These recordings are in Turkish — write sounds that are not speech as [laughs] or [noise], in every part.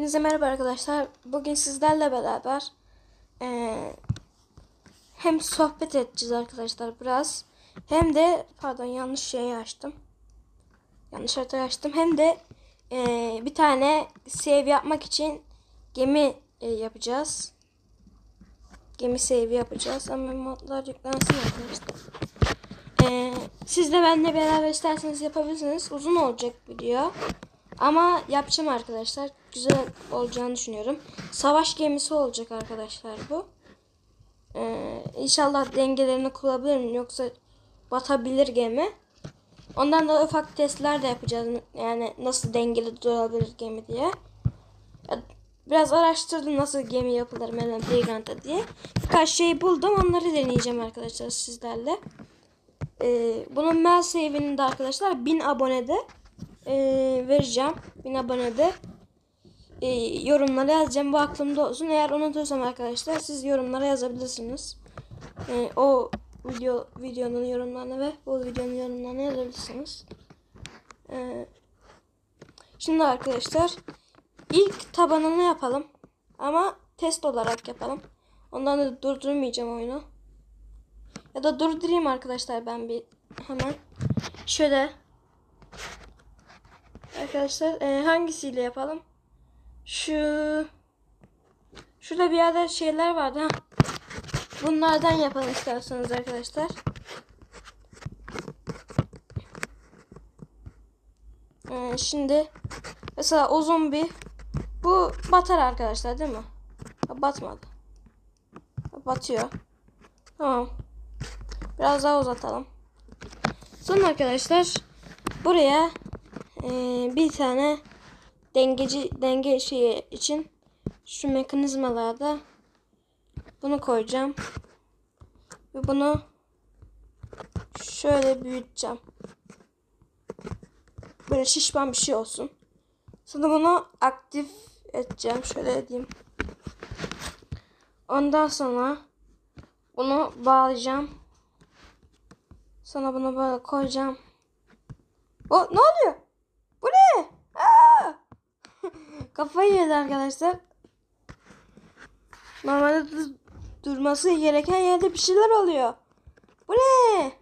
Hepinize merhaba arkadaşlar. Bugün sizlerle beraber eee, hem sohbet edeceğiz arkadaşlar biraz. Hem de pardon yanlış şeyi açtım. Yanlış haritayı açtım. Hem de eee, bir tane save yapmak için gemi e, yapacağız. Gemi save yapacağız. Ama modlar yüklensin arkadaşlar. Eee, siz de benimle beraber isterseniz yapabilirsiniz. Uzun olacak video. Ama yapacağım arkadaşlar. Güzel olacağını düşünüyorum. Savaş gemisi olacak arkadaşlar bu. Ee, inşallah dengelerini kurabilirim. Yoksa batabilir gemi. Ondan da ufak testler de yapacağız. Yani nasıl dengeli durabilir gemi diye. Biraz araştırdım nasıl gemi yapılır Melon Playground'da diye. Birkaç şey buldum. Onları deneyeceğim arkadaşlar sizlerle. Ee, bunun mail save'ini de arkadaşlar 1000 abonede e, vereceğim. 1000 abonede e, yorumlara yazacağım. Bu aklımda olsun. Eğer unutursam arkadaşlar siz yorumlara yazabilirsiniz. E, o video videonun yorumlarına ve bu videonun yorumlarına yazabilirsiniz. E, şimdi arkadaşlar ilk tabanını yapalım. Ama test olarak yapalım. Ondan da durdurmayacağım oyunu. Ya da durdurayım arkadaşlar ben bir hemen. Şöyle Arkadaşlar e, hangisiyle yapalım? Şu Şurada bir yerde şeyler vardı. Ha. Bunlardan yapalım isterseniz arkadaşlar. E, şimdi mesela uzun bir bu batar arkadaşlar değil mi? Batmadı. Batıyor. Tamam. Biraz daha uzatalım. Sonra arkadaşlar buraya ee, bir tane dengeci denge şeyi için şu mekanizmalarda bunu koyacağım ve bunu şöyle büyüteceğim. Böyle şişman bir şey olsun. Sonra bunu aktif edeceğim. Şöyle edeyim. Ondan sonra bunu bağlayacağım. Sonra bunu böyle koyacağım. O ne oluyor? Bu ne? Kafayı yedi arkadaşlar. Normalde dur- durması gereken yerde bir şeyler oluyor. Bu ne?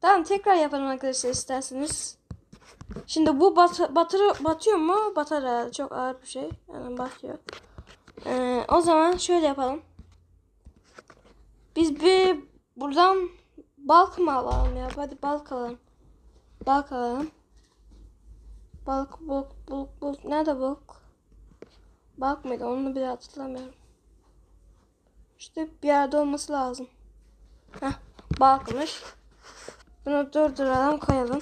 Tamam tekrar yapalım arkadaşlar isterseniz. Şimdi bu bat batırı batıyor mu? Batar herhalde. Çok ağır bir şey. Yani batıyor. Ee, o zaman şöyle yapalım. Biz bir buradan balk mı alalım ya? Hadi balk alalım. Balk alalım. Balık, balık, balık, balık. Nerede balık? Balık mıydı? Onu bile hatırlamıyorum. İşte bir yerde olması lazım. Heh, balıkmış. Bunu durduralım, koyalım.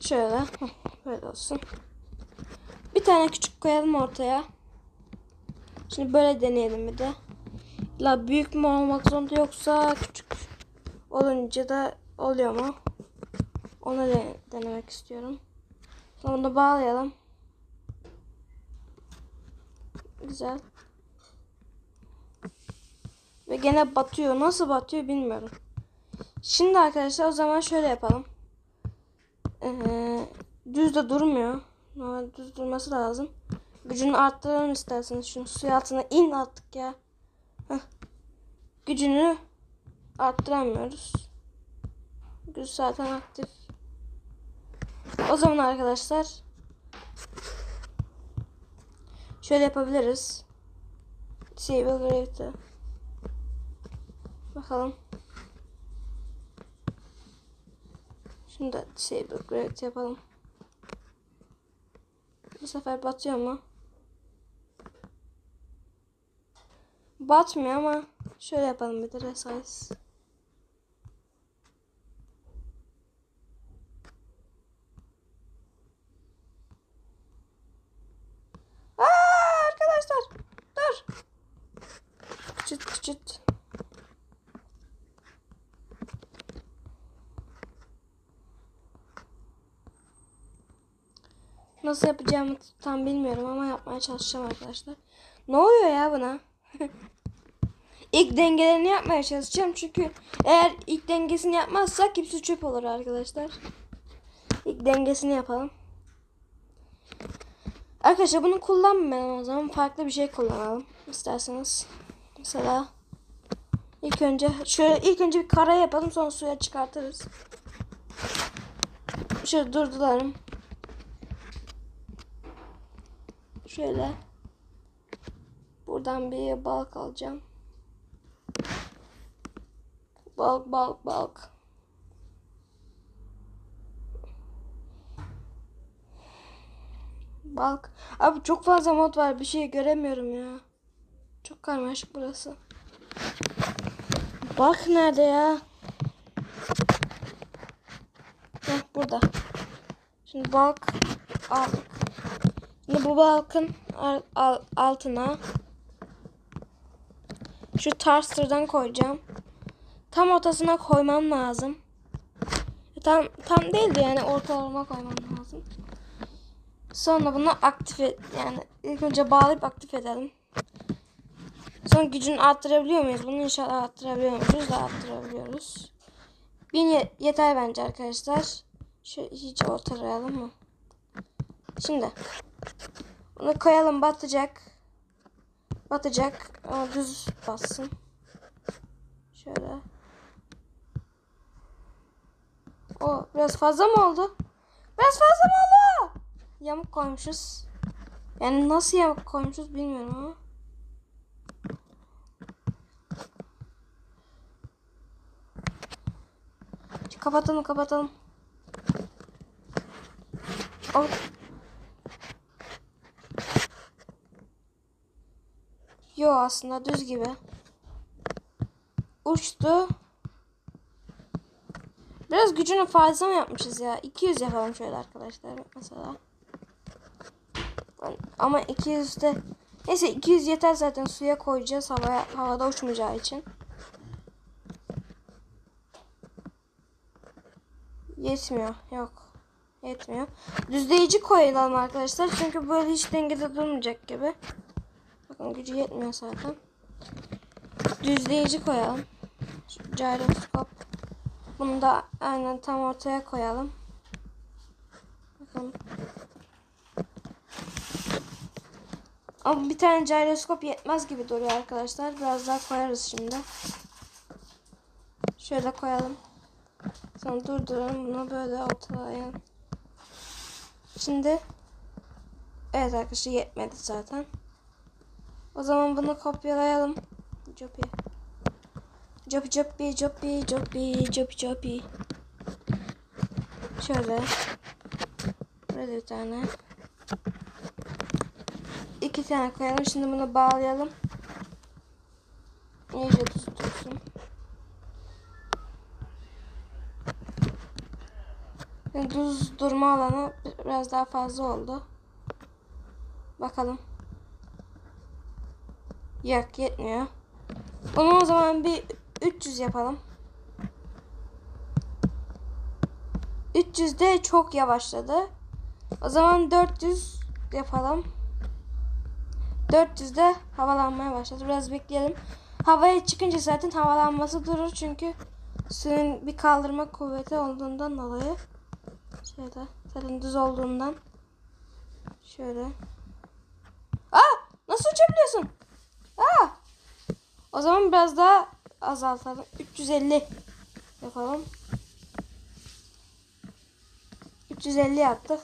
Şöyle. Böyle olsun. Bir tane küçük koyalım ortaya. Şimdi böyle deneyelim bir de. La büyük mü olmak zorunda yoksa küçük olunca da oluyor mu? Onu de denemek istiyorum. Sonra bunu bağlayalım. Güzel. Ve gene batıyor. Nasıl batıyor bilmiyorum. Şimdi arkadaşlar o zaman şöyle yapalım. Ee, düz de durmuyor. Normal düz durması lazım. Gücünü arttıralım isterseniz. Şunu suya altına in attık ya. Heh. Gücünü arttıramıyoruz. Güç zaten aktif. O zaman arkadaşlar şöyle yapabiliriz. Disable Gravity. Bakalım. Şimdi Disable Gravity yapalım. Bu sefer batıyor mu? Batmıyor ama şöyle yapalım bir de resize. Aa, arkadaşlar dur. Küçült küçült. Nasıl yapacağımı tam bilmiyorum ama yapmaya çalışacağım arkadaşlar. Ne oluyor ya buna? [laughs] ilk dengelerini yapmaya çalışacağım çünkü eğer ilk dengesini yapmazsak hepsi çöp olur arkadaşlar. İlk dengesini yapalım. Arkadaşlar bunu kullanmayalım o zaman. Farklı bir şey kullanalım isterseniz. Mesela ilk önce şöyle ilk önce bir kara yapalım sonra suya çıkartırız. Şöyle durdularım. Şöyle. Buradan bir balık alacağım. Balık balık balık. Balık. Abi çok fazla mod var. Bir şey göremiyorum ya. Çok karmaşık burası. Bak nerede ya? Heh, burada. Şimdi balık aldık. Şimdi bu balıkın al- al- altına şu tarstırdan koyacağım. Tam ortasına koymam lazım. Tam tam değildi yani ortalama koymam lazım. Sonra bunu aktif et yani ilk önce bağlayıp aktif edelim. Sonra gücünü arttırabiliyor muyuz? Bunu inşallah arttırabiliyormuşuz da arttırabiliyoruz. Bin ye- yeter bence arkadaşlar. Şu hiç ortalayalım mı? Şimdi bunu koyalım batacak. Batacak ama düz bassın. Şöyle. O biraz fazla mı oldu? Biraz fazla mı oldu? Yamuk koymuşuz. Yani nasıl yamuk koymuşuz bilmiyorum ama. Kapatalım kapatalım. O Yo aslında düz gibi. Uçtu. Biraz gücünü fazla mı yapmışız ya? 200 yapalım şöyle arkadaşlar mesela. Ama 200 de neyse 200 yeter zaten suya koyacağız havaya havada uçmayacağı için. Yetmiyor. Yok. Yetmiyor. Düzleyici koyalım arkadaşlar. Çünkü böyle hiç dengede durmayacak gibi. Bakın gücü yetmiyor zaten. Düzleyici koyalım. Gyroskop. Bunu da aynen tam ortaya koyalım. Bakın. Ama bir tane gyroskop yetmez gibi duruyor arkadaşlar. Biraz daha koyarız şimdi. Şöyle koyalım. Sonra durduralım bunu böyle ortalayalım. Şimdi evet arkadaşlar yetmedi zaten. O zaman bunu kopyalayalım. Copy. Copy copy copy copy copy copy. Şöyle. Burada bir tane. İki tane koyalım. Şimdi bunu bağlayalım. İyice tutulsun. Düz durma alanı biraz daha fazla oldu. Bakalım. Yok yetmiyor. Onu o zaman bir 300 yapalım. 300 de çok yavaşladı. O zaman 400 yapalım. 400 de havalanmaya başladı. Biraz bekleyelim. Havaya çıkınca zaten havalanması durur çünkü suyun bir kaldırma kuvveti olduğundan dolayı. Şöyle zaten düz olduğundan. Şöyle. Aa! Nasıl uçabiliyorsun? Aa! O zaman biraz daha azaltalım. 350 yapalım. 350 yaptık.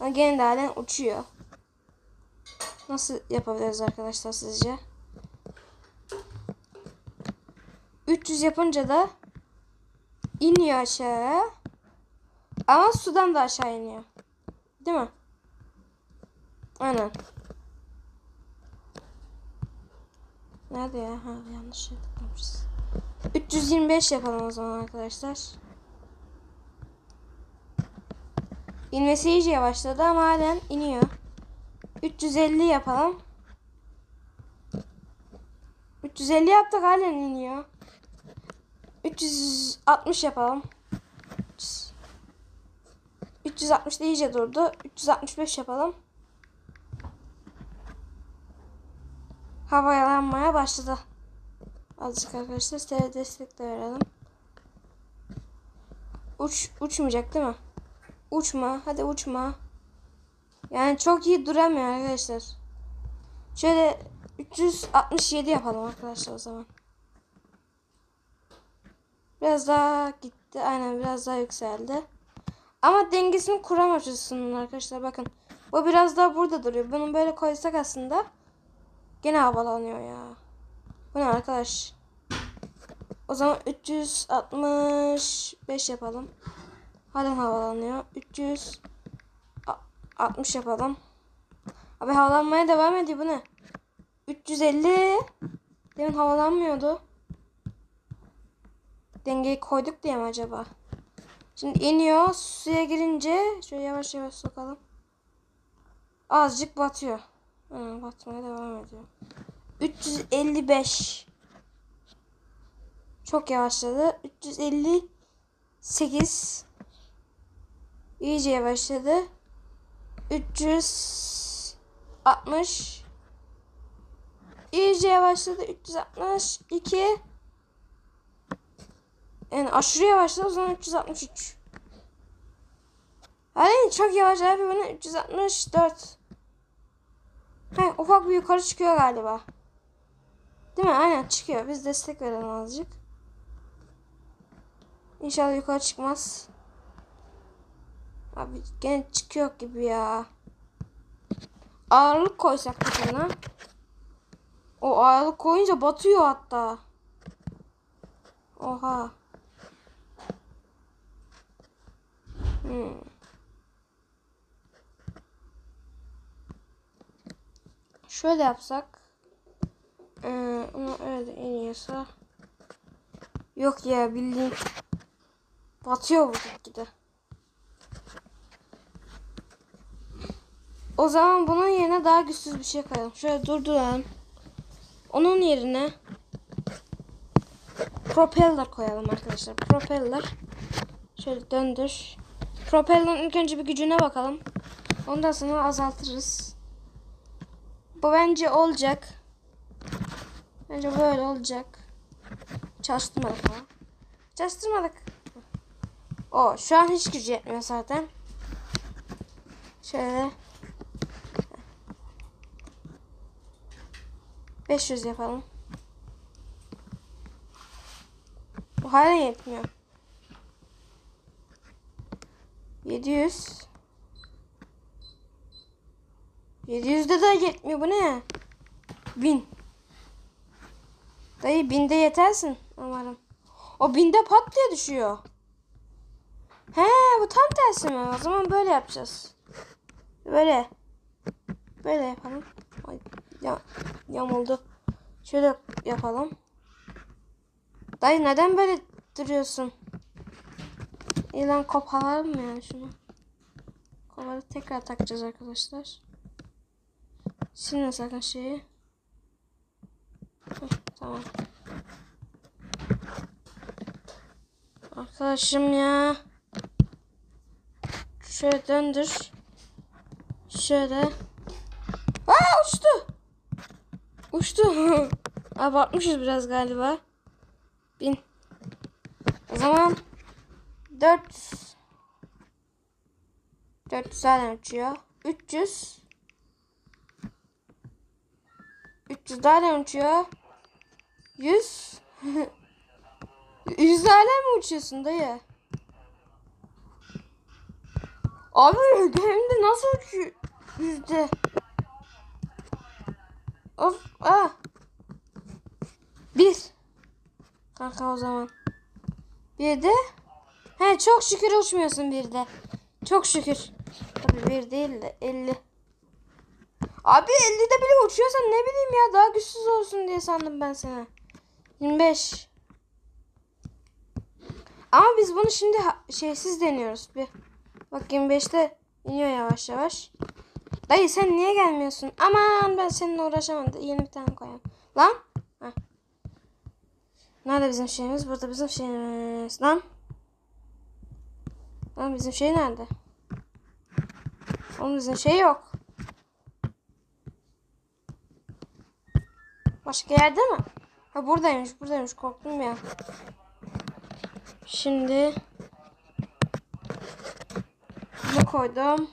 Ama gene de halen uçuyor. Nasıl yapabiliriz arkadaşlar sizce? 300 yapınca da iniyor aşağıya. Ama sudan da aşağı iniyor. Değil mi? Aynen. Nerede ya? Ha yanlış şey tıklamışız. 325 yapalım o zaman arkadaşlar. İnmesi iyice yavaşladı ama halen iniyor. 350 yapalım. 350 yaptık halen iniyor. 360 yapalım. 360 da iyice durdu. 365 yapalım. Havalanmaya başladı. Azıcık arkadaşlar size destek de verelim. Uç, uçmayacak değil mi? Uçma. Hadi uçma. Yani çok iyi duramıyor arkadaşlar. Şöyle 367 yapalım arkadaşlar o zaman. Biraz daha gitti. Aynen biraz daha yükseldi. Ama dengesini kuramamışsın arkadaşlar bakın. Bu biraz daha burada duruyor. Bunu böyle koysak aslında gene havalanıyor ya. Bu ne arkadaş? O zaman 365 yapalım. Halen havalanıyor. 360 yapalım. Abi havalanmaya devam ediyor bu ne? 350. Demin havalanmıyordu. Dengeyi koyduk diye mi acaba? Şimdi iniyor. Suya girince şöyle yavaş yavaş sokalım. Azıcık batıyor. Ha, batmaya devam ediyor. 355. Çok yavaşladı. 358. İyice yavaşladı. 360. İyice yavaşladı. 362. Yani aşırı yavaşladı o zaman 363. Yani çok yavaş abi bunu 364. He, ufak bir yukarı çıkıyor galiba. Değil mi? Aynen çıkıyor. Biz destek verelim azıcık. İnşallah yukarı çıkmaz. Abi gene çıkıyor gibi ya. Ağırlık koysak buna. O ağırlık koyunca batıyor hatta. Oha. Hmm. Şöyle yapsak. Ee, onu öyle iniyorsa. Yok ya bildiğin. Batıyor bu gitgide. O zaman bunun yerine daha güçsüz bir şey koyalım. Şöyle durduralım. Onun yerine propeller koyalım arkadaşlar. Propeller. Şöyle döndür. Propellerin ilk önce bir gücüne bakalım. Ondan sonra azaltırız. Bu bence olacak. Bence böyle olacak. Çalıştırmadık ama. Çalıştırmadık. O şu an hiç gücü yetmiyor zaten. Şöyle. 500 yapalım. Bu hala yetmiyor. 700. 700'de de yetmiyor. Bu ne? 1000. Dayı binde yetersin umarım. O binde pat diye düşüyor. He bu tam tersi mi? O zaman böyle yapacağız. Böyle. Böyle yapalım. Ya, yamuldu. Şöyle yapalım. Dayı neden böyle duruyorsun? İlan koparalım mı yani şunu? Koparı tekrar takacağız arkadaşlar. Şimdi sakın şeyi. Heh, tamam. Arkadaşım ya. Şöyle döndür. Şöyle. Aa uçtu. Uçtu. [laughs] Abartmışız biraz galiba. Bin. O zaman 4 400 zaten uçuyor. 300 300 zaten uçuyor. 100 100 hala mi uçuyorsun dayı? Abi [laughs] hem de nasıl uçuyor? Yüzde. Of. Ah. Bir. Kanka o zaman. Bir de. He çok şükür uçmuyorsun bir de. Çok şükür. Tabii bir değil de 50. Abi 50'de bile uçuyorsan ne bileyim ya daha güçsüz olsun diye sandım ben sana. 25. Ama biz bunu şimdi şeysiz deniyoruz bir. Bak 25'te iniyor yavaş yavaş. Dayı sen niye gelmiyorsun? Aman ben seninle uğraşamam. Yeni bir tane koyalım. Lan. Heh. Nerede bizim şeyimiz? Burada bizim şeyimiz. Lan. Lan bizim şey nerede? Onun bizim şey yok. Başka yerde mi? Ha buradaymış buradaymış korktum ya. Şimdi bunu koydum.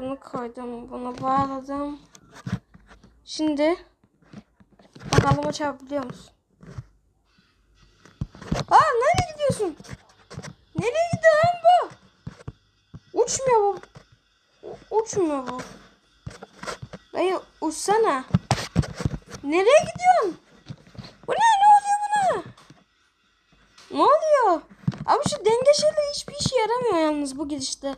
Bunu koydum. Bunu bağladım. Şimdi bakalım uçabiliyor musun? Aa nereye gidiyorsun? Nereye gidiyor bu? Uçmuyor bu. U- Uçmuyor bu. Dayı uçsana. Nereye gidiyorsun? Bu ne? Ne oluyor buna? Ne oluyor? Abi şu denge şeyleri hiçbir işe yaramıyor yalnız bu gidişte.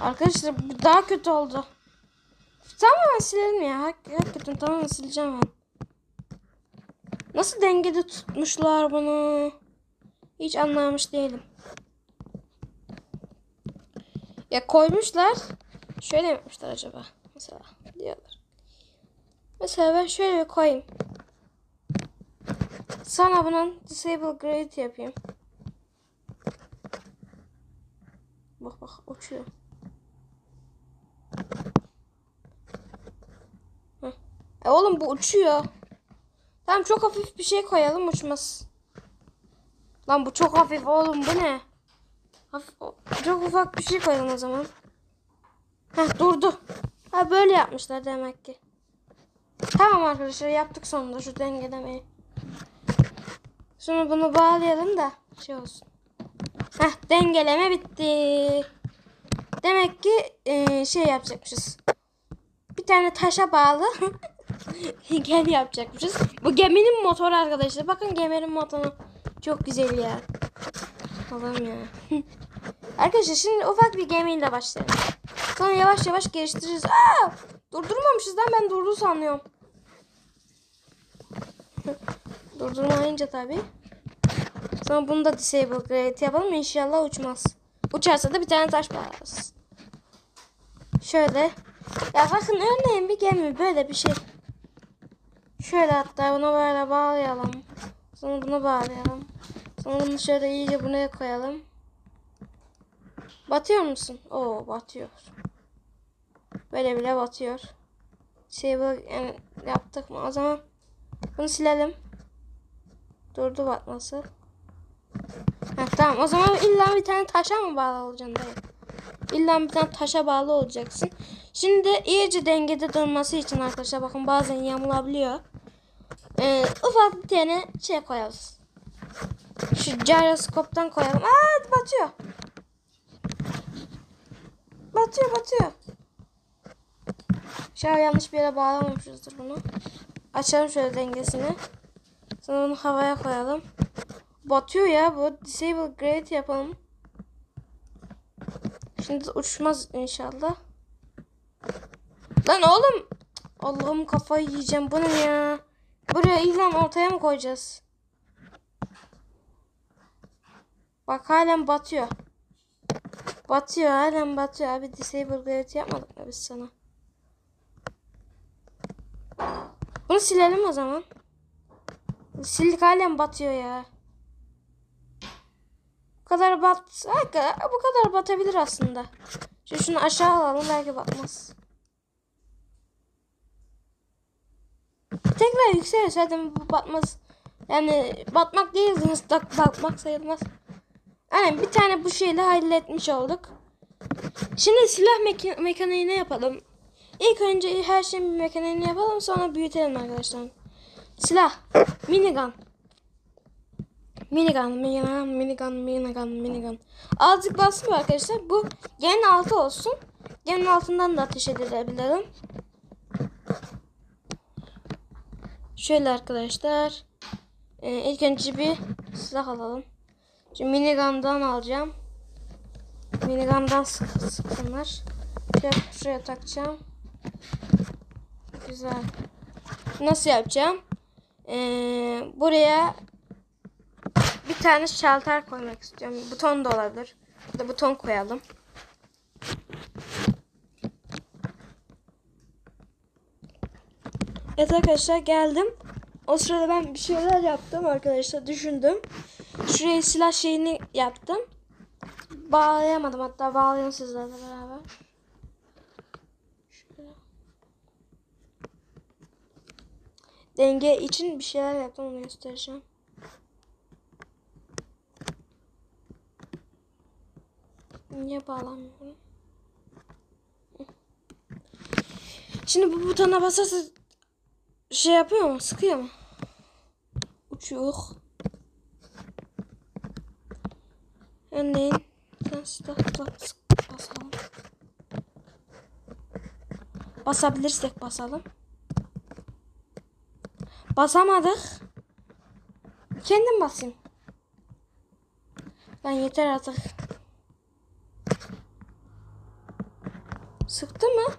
Arkadaşlar bu daha kötü oldu. Tamamen silelim ya. Hak- Hakikaten tamamen sileceğim ben. Nasıl dengede tutmuşlar bunu? Hiç anlamış değilim. Ya koymuşlar. Şöyle yapmışlar acaba? Mesela diyorlar. Mesela ben şöyle koyayım. Sana bunun disable grade yapayım. Bak bak uçuyor. Heh. E oğlum bu uçuyor. Tamam çok hafif bir şey koyalım uçmaz. Lan bu çok hafif oğlum bu ne? Hafif, çok ufak bir şey koyalım o zaman. Heh durdu. Ha böyle yapmışlar demek ki. Tamam arkadaşlar yaptık sonunda şu dengelemeyi. Şimdi bunu bağlayalım da şey olsun. Heh dengeleme bitti. Demek ki e, şey yapacakmışız. Bir tane taşa bağlı [laughs] [laughs] gemi yapacakmışız. Bu geminin motoru arkadaşlar. Bakın geminin motoru çok güzel ya. Allah'ım ya. [laughs] arkadaşlar şimdi ufak bir gemiyle başlayalım. Sonra yavaş yavaş geliştiririz. Aa! Durdurmamışız lan ben durdu sanıyorum. [laughs] Durdurmayınca tabi. Sonra bunu da disable grade yapalım inşallah uçmaz. Uçarsa da bir tane taş bağlarız. Şöyle. Ya bakın örneğin bir gemi böyle bir şey. Şöyle hatta bunu böyle bağlayalım. Sonra bunu bağlayalım. Sonra bunu şöyle iyice buraya koyalım. Batıyor musun? Oo batıyor. Böyle bile batıyor. Şey bu yani yaptık mı? O zaman bunu silelim. Durdu batması. Heh, tamam o zaman illa bir tane taşa mı bağlı olacaksın dayı? İlla bir tane taşa bağlı olacaksın. Şimdi iyice dengede durması için arkadaşlar bakın bazen yamulabiliyor. Ee, ufak bir tane şey koyarız. Şu gyroskoptan koyalım. Aa batıyor. Batıyor batıyor. Şöyle yanlış bir yere bağlamamışızdır bunu. Açalım şöyle dengesini. Sonra onu havaya koyalım. Batıyor ya bu. Disable grade yapalım. Şimdi uçmaz inşallah. Lan oğlum. Allah'ım kafayı yiyeceğim. Bu ne ya? Buraya ilan ortaya mı koyacağız? Bak halen batıyor. Batıyor halen batıyor. Abi disable grade yapmadık mı biz sana? Bunu silelim o zaman. Sildik halen batıyor ya. Bu kadar bat... Bu kadar batabilir aslında. Şimdi şunu aşağı alalım belki batmaz. Tekrar yükselir zaten bu batmaz. Yani batmak değil ıslak batmak sayılmaz. Yani bir tane bu şeyle halletmiş olduk. Şimdi silah meka mekaniğini yapalım. İlk önce her şeyin bir mekaniğini yapalım sonra büyütelim arkadaşlar. Silah. Minigun. Minigun, minigun, minigun, minigun, minigun. Azıcık bastım arkadaşlar. Bu gen altı olsun. Gen altından da ateş edilebilirim. Şöyle arkadaşlar. Ee, ilk önce bir silah alalım. Şimdi minigun'dan alacağım. Minigun'dan sık sıkılır. Şöyle şuraya takacağım. Güzel. Nasıl yapacağım? Ee, buraya bir tane şalter koymak istiyorum. Buton da olabilir. Burada buton koyalım. Evet arkadaşlar geldim. O sırada ben bir şeyler yaptım arkadaşlar. Düşündüm. Şuraya silah şeyini yaptım. Bağlayamadım. Hatta bağlayayım sizlerle beraber. Denge için bir şeyler yaptım. Onu göstereceğim. Niye bağlamıyorum? Şimdi bu butona basarsa şey yapıyor mu? Sıkıyor mu? Uçuyor. Örneğin sen stop basalım. Basabilirsek basalım. Basamadık. Kendim basayım. Ben yeter artık. Sıktı mı?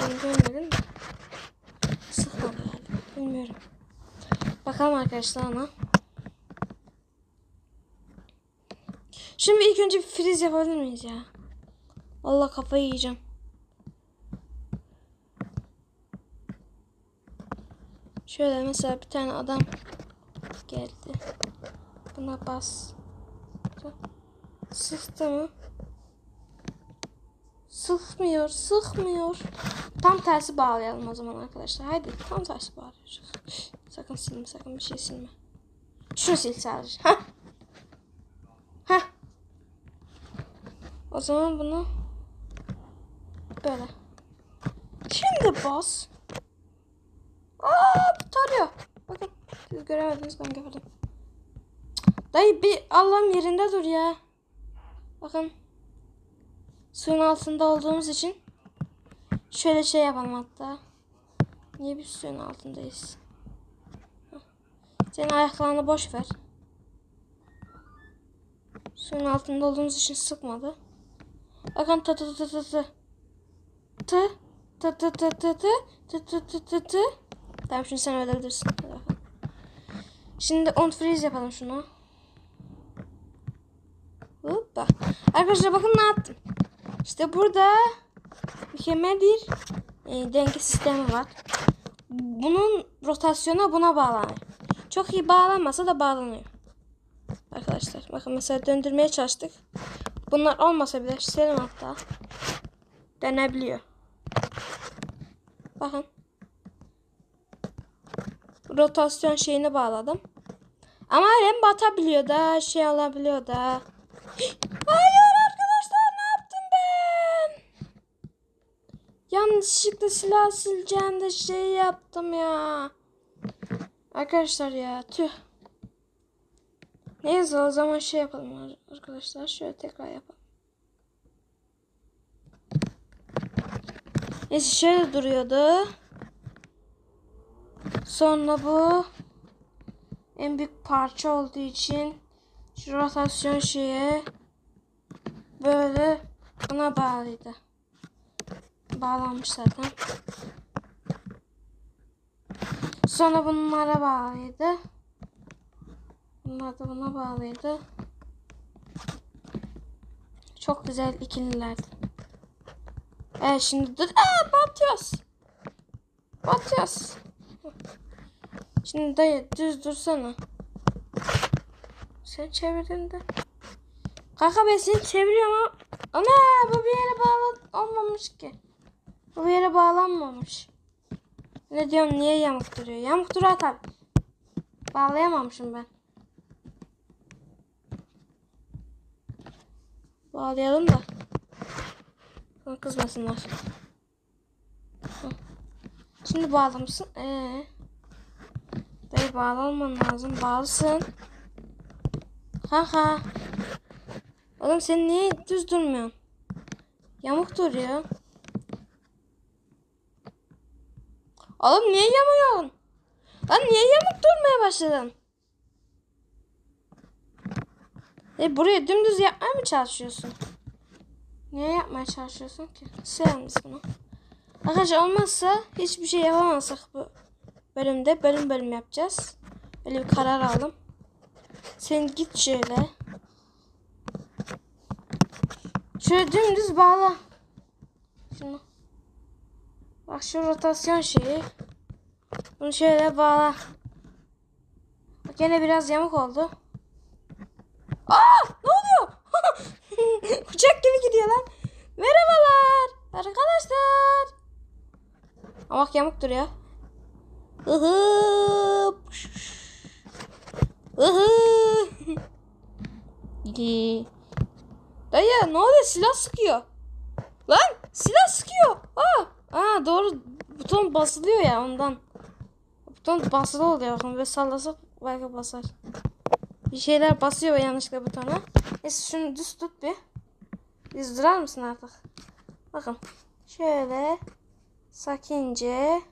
Ben görmedim de. Sıkmadı galiba. Bilmiyorum. Bakalım arkadaşlar ona. Şimdi ilk önce bir friz yapabilir miyiz ya? Allah kafayı yiyeceğim. Şöyle mesela bir tane adam geldi. Buna bas. Sıktı mı? Sıkmıyor, sıkmıyor. Tam tersi bağlayalım o zaman arkadaşlar. Haydi tam tersi bağlıyoruz. Sakın silme, sakın bir şey silme. Şunu sil sadece. Heh. Heh. O zaman bunu böyle. Şimdi bas. Aa, tarıyor. Bakın siz göremediniz ben gördüm. Dayı bir Allah'ım yerinde dur ya. Bakın. Suyun altında olduğumuz için şöyle şey yapalım hatta. Niye biz suyun altındayız? Senin ayaklarını boş ver. Suyun altında olduğumuz için sıkmadı. Bakın tı tı tı tı tı. Tı tı tı tı tı tı tı tı tı tı. Tamam şimdi sen ölebilirsin. Şimdi on freeze yapalım şunu. Hoppa. Arkadaşlar bakın ne yaptım. İşte burada mükemmel bir e, denge sistemi var. Bunun rotasyonu buna bağlanıyor. Çok iyi bağlanmasa da bağlanıyor. Arkadaşlar bakın mesela döndürmeye çalıştık. Bunlar olmasa bile senin hatta dönebiliyor. Bakın. Rotasyon şeyini bağladım. Ama hem batabiliyor da şey alabiliyor da. [gasps] Hayır arkadaşlar ne yaptım ben? Yanlışlıkla silah sileceğim de şey yaptım ya. Arkadaşlar ya tüh. Neyse o zaman şey yapalım arkadaşlar. Şöyle tekrar yapalım. Neyse şöyle duruyordu. Sonra bu en büyük parça olduğu için şu rotasyon şeye böyle buna bağlıydı. Bağlanmış zaten. Sonra bunlara bağlıydı. Bunlar da buna bağlıydı. Çok güzel ikililerdi. Evet şimdi dur. Aa batıyoruz. Batıyoruz. Şimdi dayı düz dursana. Sen çevirdin de. Kanka ben seni çeviriyorum ama. Ana bu bir yere bağlı olmamış ki. Bu bir yere bağlanmamış. Ne diyorum niye yamuk duruyor? Yamuk duruyor tabi. Bağlayamamışım ben. Bağlayalım da. Kızmasınlar. Şimdi bağlamışsın. Ee. Dayı bağlanman lazım. Bağlısın. Ha ha. Oğlum sen niye düz durmuyorsun? Yamuk duruyor. Oğlum niye yamuyorsun? Lan niye yamuk durmaya başladın? E buraya dümdüz yapmaya mı çalışıyorsun? Niye yapmaya çalışıyorsun ki? Sevmiz bunu. Arkadaşlar olmazsa hiçbir şey yapamazsak bu bölümde bölüm bölüm yapacağız. Öyle bir karar aldım. Sen git şöyle. Şöyle dümdüz bağla. Bak şu rotasyon şeyi. Bunu şöyle bağla. Bak yine biraz yamuk oldu. Aa ne oluyor? [laughs] Uçak gibi gidiyor lan. Merhabalar arkadaşlar. Ama bak yamuk duruyor. Ihı. Ihı. [laughs] Dayı ne oluyor silah sıkıyor. Lan silah sıkıyor. Aa, aa doğru buton basılıyor ya ondan. Buton basılı oluyor bakın ve sallasak belki basar. Bir şeyler basıyor yanlışlıkla butona. Neyse şunu düz tut bir. Düz durar mısın artık? Bakın. Şöyle sakince.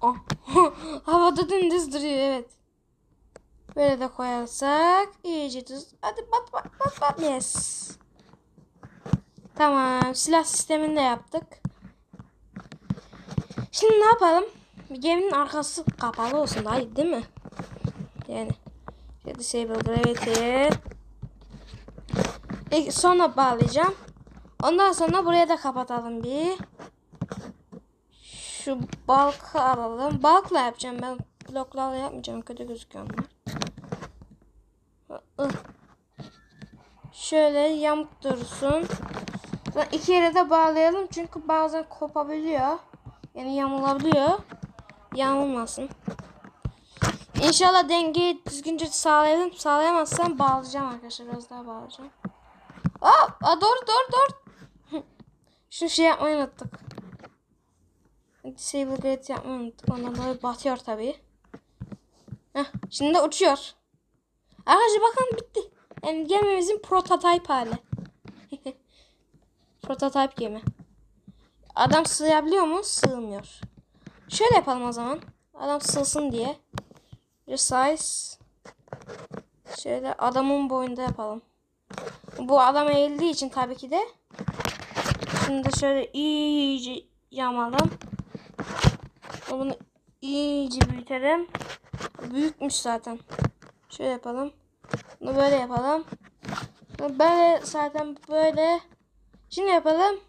Oh. [laughs] Havada dümdüz duruyor evet. Böyle de koyarsak iyice düz. Hadi bat bat bat bat. Yes. Tamam. Silah sistemini de yaptık. Şimdi ne yapalım? Geminin arkası kapalı olsun daha iyi değil mi? Yani. Şey, Disable Gravity. İlk sonra bağlayacağım. Ondan sonra buraya da kapatalım bir. Şu balkı alalım. Balkla yapacağım ben. Bloklarla yapmayacağım. Kötü gözüküyor. Şöyle yamuk dursun. İki yere de bağlayalım çünkü bazen kopabiliyor. Yani yamulabiliyor. Yamulmasın. İnşallah dengeyi düzgünce sağlayalım. Sağlayamazsam bağlayacağım arkadaşlar. Biraz daha bağlayacağım. Aa, aa doğru doğru doğru. [laughs] Şu şey yapmayı unuttuk. Disable grid yapmayı unuttuk. Ondan dolayı batıyor tabii. Şimdi de uçuyor. Arkadaşlar bakın bitti. Yani gemimizin prototype hali. [laughs] prototype gemi. Adam sığabiliyor mu? Sığmıyor. Şöyle yapalım o zaman. Adam sığsın diye. Resize. Şöyle adamın boyunda yapalım. Bu adam eğildiği için tabii ki de. Şimdi şöyle iyice yamalım. Bunu iyice büyütelim. Büyükmüş zaten. Şöyle yapalım. Bunu böyle yapalım. Böyle zaten böyle. Şimdi yapalım.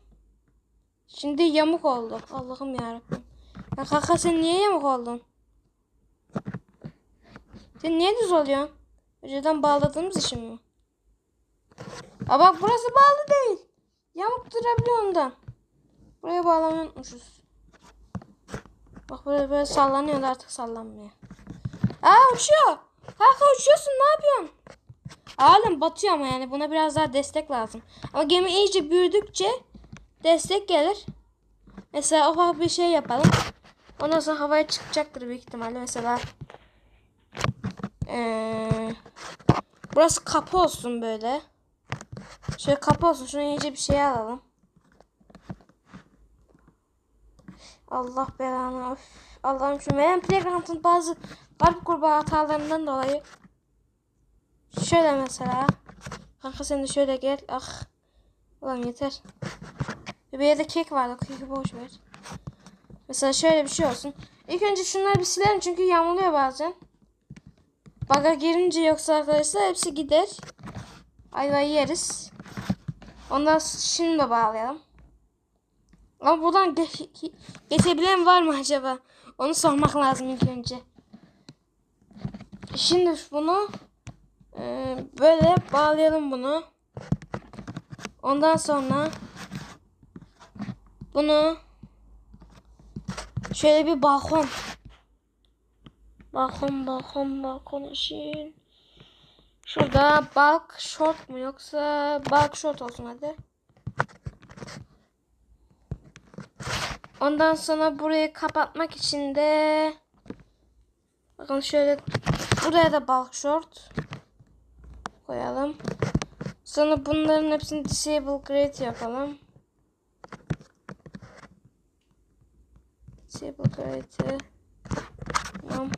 Şimdi yamuk oldu. Allah'ım yarabbim. Ya kaka sen niye yamuk oldun? Sen niye düz oluyorsun? Önceden bağladığımız için mi? Aa bak burası bağlı değil. Yamuk durabiliyor ondan. Buraya bağlamayı unutmuşuz. Bak böyle böyle sallanıyor artık sallanmıyor. Aa uçuyor. Kaka uçuyorsun ne yapıyorsun? Alem batıyor ama yani buna biraz daha destek lazım. Ama gemi iyice büyüdükçe destek gelir. Mesela ufak bir şey yapalım. Ondan sonra havaya çıkacaktır büyük ihtimalle. Mesela ee, burası kapı olsun böyle. Şöyle kapı olsun. Şuna iyice bir şey alalım. Allah belanı. Allah'ım şu benim playground'un bazı garip kurbağa hatalarından dolayı şöyle mesela kanka sen de şöyle gel ah ulan yeter bir yerde kek vardı. Keki boş ver. Mesela şöyle bir şey olsun. İlk önce şunları bir silerim çünkü yağmurluyor bazen. Baga girince yoksa arkadaşlar hepsi gider. Ayvayı yeriz. Ondan şimdi bağlayalım. Ama buradan [laughs] ge geçebilen var mı acaba? Onu sormak lazım ilk önce. Şimdi bunu e, böyle bağlayalım bunu. Ondan sonra bunu şöyle bir balkon. Balkon, balkon, balkon için. Şurada balk short mu yoksa balk short olsun hadi. Ondan sonra burayı kapatmak için de bakın şöyle buraya da bulk short koyalım. Sonra bunların hepsini disable grade yapalım. Disable grade. Tamam.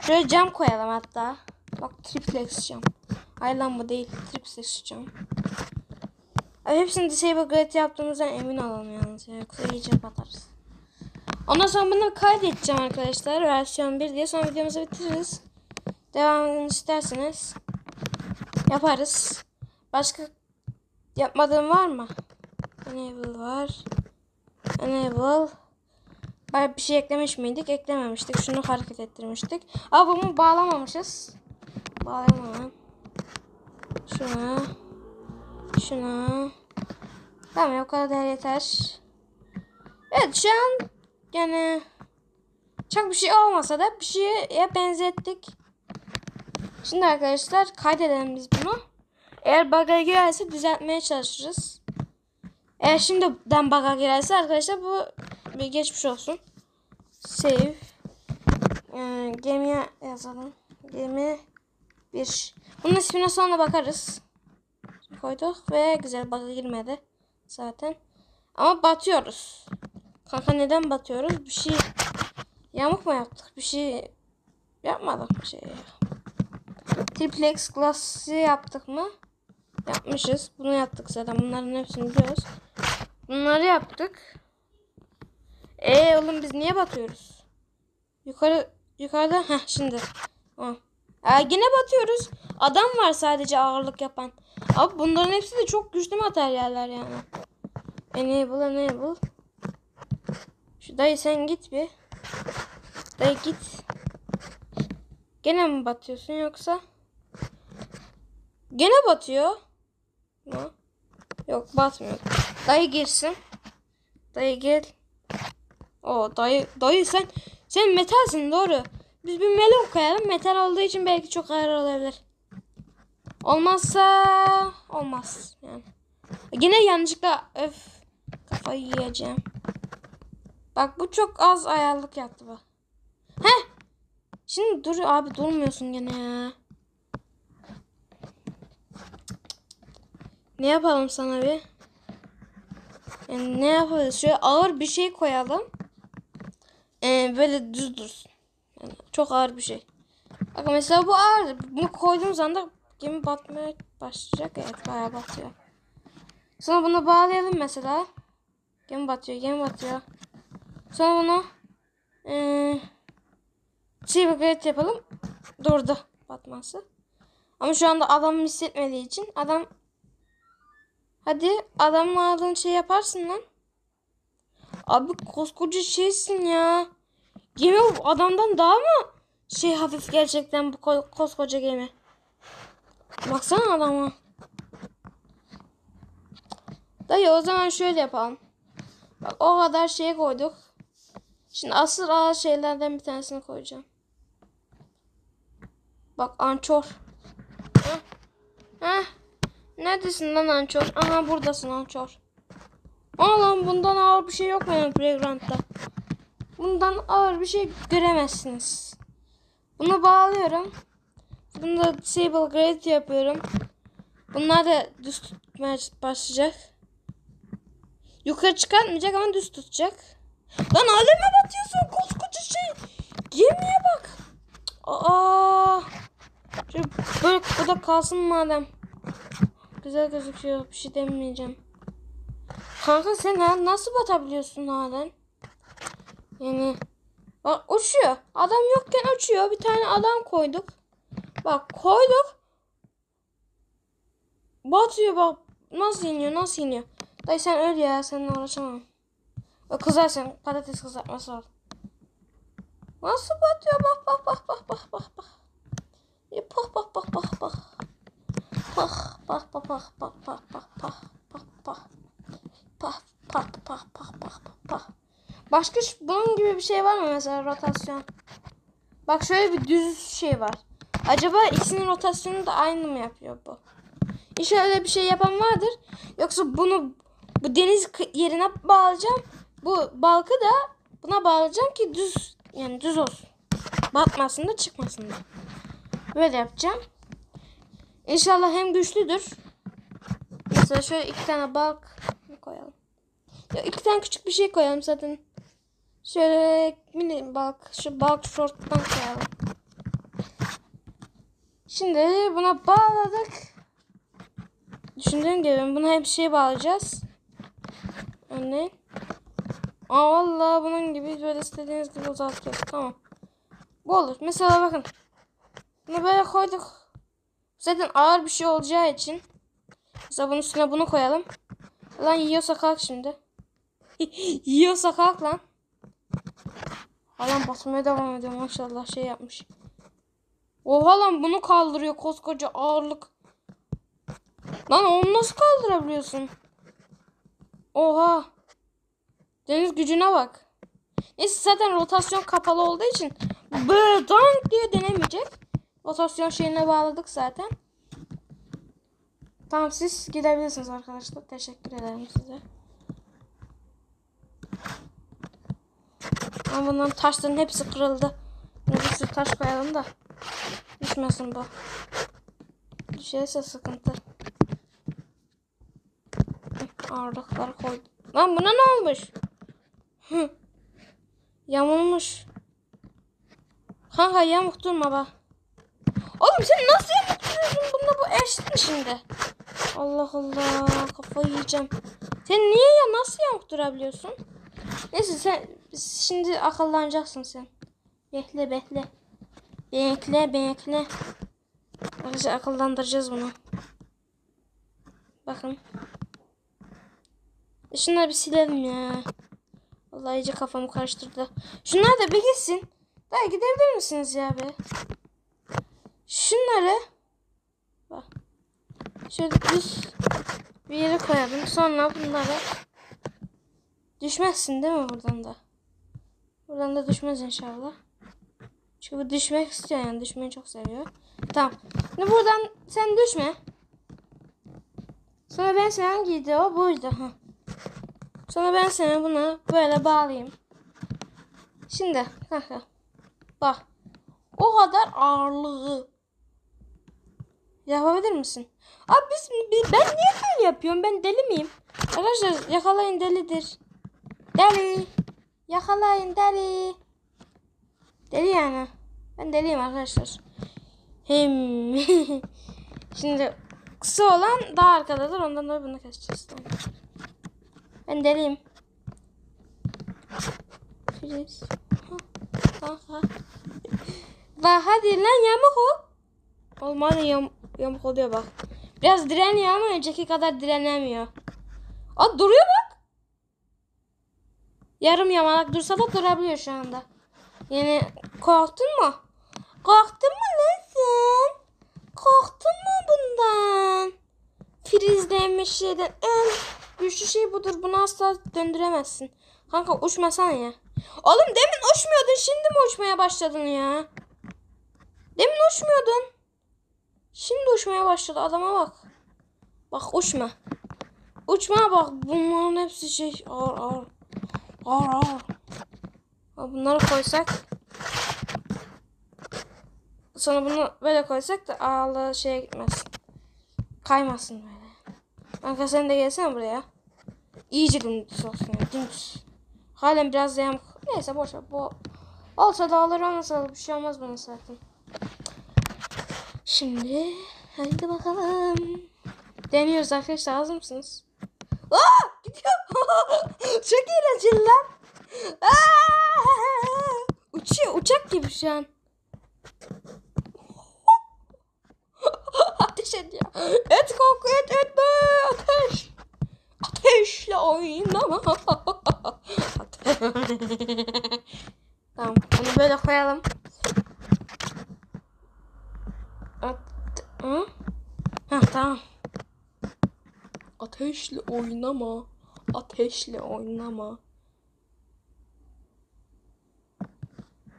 Şöyle cam koyalım hatta. Bak triplex cam. Ay lan bu değil. Triplex cam. Abi hepsini disable grade yaptığımızdan emin olalım yalnız. Yoksa iyice batarız. Ondan sonra bunu kaydedeceğim arkadaşlar. Versiyon 1 diye. Sonra videomuzu bitiririz. Devamını isterseniz yaparız. Başka yapmadığım var mı? Enable var. Enable. Baya bir şey eklemiş miydik? Eklememiştik. Şunu hareket ettirmiştik. Aa bunu bağlamamışız. Bağlayalım Şuna. Şuna. Tamam o kadar yeter. Evet şu an yani çok bir şey olmasa da bir şeye benzettik. Şimdi arkadaşlar kaydedelim biz bunu. Eğer bug'a girerse düzeltmeye çalışırız. Eğer şimdiden bug'a girerse arkadaşlar bu bir geçmiş olsun. Save. Ee, gemiye yazalım. Gemi bir. Bunun ismine sonra bakarız. Koyduk ve güzel bug'a girmedi. Zaten. Ama batıyoruz. Kanka neden batıyoruz? Bir şey yamuk mu yaptık? Bir şey yapmadık bir şey. Triplex glası yaptık mı? Yapmışız. Bunu yaptık zaten. Bunların hepsini biliyoruz. Bunları yaptık. Ee oğlum biz niye batıyoruz? Yukarı yukarıda ha şimdi. Ha. Aa, yine batıyoruz. Adam var sadece ağırlık yapan. Abi bunların hepsi de çok güçlü materyaller yani. Enable enable. Şu dayı sen git bir. Dayı git. Gene mi batıyorsun yoksa? Gene batıyor. Ne? Yok batmıyor. Dayı girsin. Dayı gel. O dayı dayı sen sen metalsin doğru. Biz bir melon koyalım. Metal olduğu için belki çok ağır olabilir. Olmazsa olmaz yani. Yine yanlışlıkla öf kafayı yiyeceğim. Bak bu çok az ayarlık yaptı bak. Heh. Şimdi dur abi durmuyorsun gene ya. Ne yapalım sana bir? Yani ne yapalım? Şöyle ağır bir şey koyalım. Ee, böyle düz dursun. Yani çok ağır bir şey. Bak mesela bu ağır. Bunu koyduğum zaman gemi batmaya başlayacak. Evet bayağı batıyor. Sonra bunu bağlayalım mesela. Gemi batıyor, gemi batıyor. Sonra bunu ee, şey upgrade yapalım. Durdu batması. Ama şu anda adam hissetmediği için adam Hadi adamın aldığın şey yaparsın lan. Abi koskoca şeysin ya. Gemi adamdan daha mı şey hafif gerçekten bu ko koskoca gemi. Baksana adama. Dayı o zaman şöyle yapalım. Bak o kadar şey koyduk. Şimdi asıl ağır şeylerden bir tanesini koyacağım. Bak ançor. Heh. Heh. Neredesin lan ançor? Aha buradasın ançor. Aa bundan ağır bir şey yok benim playground'da. Bundan ağır bir şey göremezsiniz. Bunu bağlıyorum. Bunu da disable grade yapıyorum. Bunlar da düz tutmaya başlayacak. Yukarı çıkartmayacak ama düz tutacak. Lan aleme batıyorsun koskoca şey. Gemiye bak. Aa. Şöyle böyle bu da kalsın madem. Güzel gözüküyor. Bir şey demeyeceğim. Kanka sen nasıl batabiliyorsun halen? Yani bak uçuyor. Adam yokken uçuyor. Bir tane adam koyduk. Bak koyduk. Batıyor bak. Nasıl iniyor nasıl iniyor. Dayı sen öl ya. Seninle uğraşamam. O kızarsın. Patates kızartması al. Nasıl batıyor bak bak bak bak bak bak bak. Bak bak bak bak bak. Bak bak bak bak bak bak bak bak bak bak. Pah pah pah pah pah pah. Başka bunun gibi bir şey var mı mesela rotasyon? Bak şöyle bir düz şey var. Acaba ikisinin rotasyonu da aynı mı yapıyor bu? İnşallah bir şey yapan vardır. Yoksa bunu bu deniz yerine bağlayacağım. Bu balkı da buna bağlayacağım ki düz yani düz olsun. Batmasın da çıkmasın da. Böyle yapacağım. İnşallah hem güçlüdür. Mesela şöyle iki tane balk koyalım. Ya iki tane küçük bir şey koyalım zaten. Şöyle mini balk, şu balk short'tan koyalım. Şimdi buna bağladık. Düşündüğüm gibi buna hep şey bağlayacağız. Örneğin. Aa vallahi bunun gibi böyle istediğiniz gibi uzatıyoruz. Tamam. Bu olur. Mesela bakın. Bunu böyle koyduk. Zaten ağır bir şey olacağı için. Mesela bunun üstüne bunu koyalım. Lan yiyorsa kalk şimdi. [laughs] yiyorsa kalk lan. Halam basmaya devam ediyor maşallah şey yapmış. Oha lan bunu kaldırıyor koskoca ağırlık. Lan onu nasıl kaldırabiliyorsun? Oha. Deniz gücüne bak. Neyse zaten rotasyon kapalı olduğu için böyle diye denemeyecek. Rotasyon şeyine bağladık zaten. Tamam siz gidebilirsiniz arkadaşlar. Teşekkür ederim size. Ama bunların taşların hepsi kırıldı. Bir sürü taş koyalım da düşmesin bu. Düşerse sıkıntı. Ağırlıkları koydum. Lan buna ne olmuş? Hı. Yamulmuş. Kanka yamuk durma bak. Oğlum sen nasıl yamuk duruyorsun? Bunda bu eşit mi şimdi? Allah Allah kafayı yiyeceğim. Sen niye ya nasıl yamuk durabiliyorsun? Neyse sen şimdi akıllanacaksın sen. Bekle bekle. Bekle bekle. Arkadaşlar akıllandıracağız bunu. Bakın. E Şunları bir silelim ya. Vallahi iyice kafamı karıştırdı. Şunlar da bir gitsin. Daha gidebilir misiniz ya be? Şunları bak. Şöyle düz bir yere koyalım. Sonra bunları düşmezsin değil mi buradan da? Buradan da düşmez inşallah. Çünkü düşmek istiyor yani. Düşmeyi çok seviyor. Tamam. Şimdi buradan sen düşme. Sonra ben sana hangiydi o? Buydu. Ha. Sonra ben sana bunu böyle bağlayayım. Şimdi kanka. Bak. O kadar ağırlığı. Yapabilir misin? Abi biz, ben niye böyle yapıyorum? Ben deli miyim? Arkadaşlar yakalayın delidir. Deli. Yakalayın deli. Deli yani. Ben deliyim arkadaşlar. Hem. [laughs] Şimdi kısa olan daha arkadadır. Ondan dolayı bunu keseceğiz. Ben deliyim. Filiz. Hadi lan yamuk ol. Olmadı yam yamuk oluyor bak. Biraz direniyor ama önceki kadar direnemiyor. Aa duruyor bak. Yarım yamalak dursa da durabiliyor şu anda. Yani korktun mu? Korktun mu sen? Korktun mu bundan? Frizlenmiş şeyden en güçlü şey budur. Bunu asla döndüremezsin. Kanka uçmasana ya. Oğlum demin uçmuyordun. Şimdi mi uçmaya başladın ya? Demin uçmuyordun. Şimdi uçmaya başladı. Adama bak. Bak uçma. Uçma bak. Bunların hepsi şey ağır ağır. Ağır ağır. Bunları koysak. Sonra bunu böyle koysak da ağırlığı şeye gitmez. Kaymasın böyle. Kanka sen de gelsene buraya. İyice dümdüz olsun. Yani, dümdüz. Halen biraz da yamuk. Neyse boş ver. Bu olsa da olur olmasa da bir şey olmaz bana zaten. Şimdi hadi bakalım. Deniyoruz arkadaşlar hazır mısınız? Aa gidiyor. [laughs] Çok eğlenceli lan. Aa! Uçuyor uçak gibi şu an. [laughs] Ateş ediyor. Et koku et etme ateş. Ateşle oynama. [laughs] Ateş. tamam bunu böyle koyalım. At Hı? Heh, tamam. Ateşle oynama. Ateşle oynama.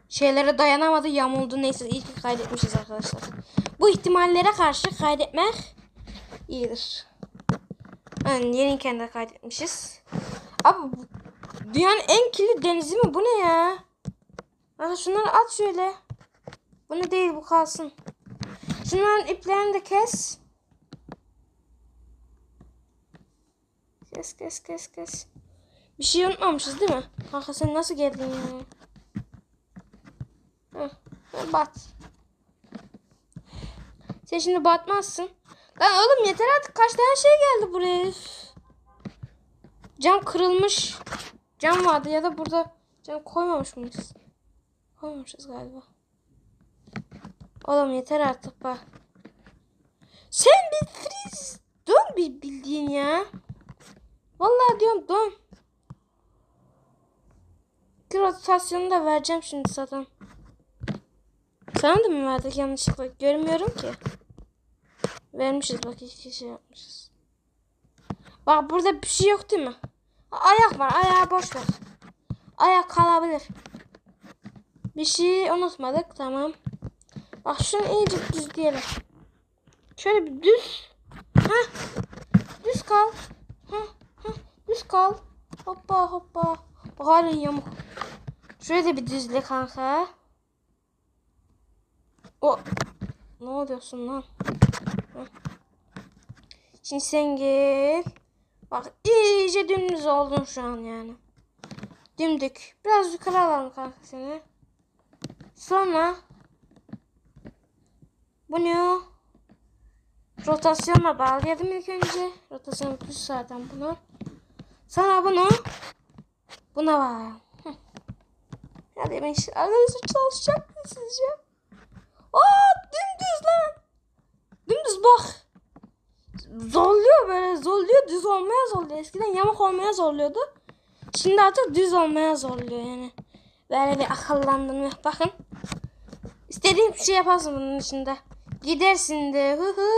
Şeylere dayanamadı yamuldu. Neyse iyi ki kaydetmişiz arkadaşlar. Bu ihtimallere karşı kaydetmek iyidir. Yani yeniyken de kaydetmişiz. Abi dünyanın en kirli denizi mi? Bu ne ya? Hadi şunları at şöyle. Bu ne değil bu kalsın. Şunların iplerini de kes. Kes kes kes kes. Bir şey unutmamışız değil mi? Kanka sen nasıl geldin ya? Heh, sen bat. Sen şimdi batmazsın. Lan oğlum yeter artık kaç tane şey geldi buraya. Cam kırılmış. Cam vardı ya da burada cam koymamış mıyız? Koymamışız galiba. Oğlum yeter artık bak. Sen bir friz. Dön bir bildiğin ya. Vallahi diyorum dön. Rotasyonu da vereceğim şimdi zaten. Sana da mı verdik yanlışlıkla? Görmüyorum ki. Vermişiz bak iki şey yapmışız. Bak burada bir şey yok değil mi? Ayak var. Ayağı boş ver. Ayak kalabilir. Bir şey unutmadık. Tamam. Bak şunu iyice düz diyelim. Şöyle bir düz. Heh. Düz kal. Heh, heh. Düz kal. Hoppa hoppa. Bak hala yamuk. Şuraya da bir düzle kanka. O. Ne oluyorsun lan? Şimdi sen gel. Bak iyice dümdüz oldun şu an yani. Dümdük. Biraz yukarı alalım kanka seni. Sonra bunu rotasyonla bağlayalım ilk önce. Rotasyon düz zaten bunu. Sonra bunu buna. Hı. Hadi ben işte arkadaşlar çalışacak mı sizce? Aa dümdüz lan. Dümdüz bak. Zorluyor böyle zorluyor düz olmaya zorluyor. Eskiden yamuk olmaya zorluyordu. Şimdi artık düz olmaya zorluyor yani. Böyle bir akıllandım. Bakın. İstediğin bir şey yaparsın bunun içinde. Gidersin de. Hı hı.